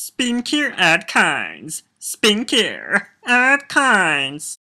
Spin care at Spin here, at kinds.